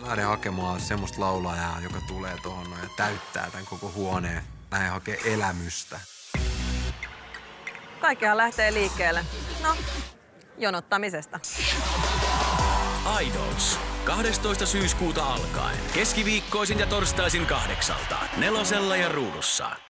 Mä lähden hakemaan semmoista laulajaa, joka tulee tuohon ja täyttää tämän koko huoneen. Lähden hakemaan elämystä. Kaikkihan lähtee liikkeelle. No, jonottamisesta. Idols. 12. syyskuuta alkaen. Keskiviikkoisin ja torstaisin kahdeksalta. Nelosella ja ruudussa.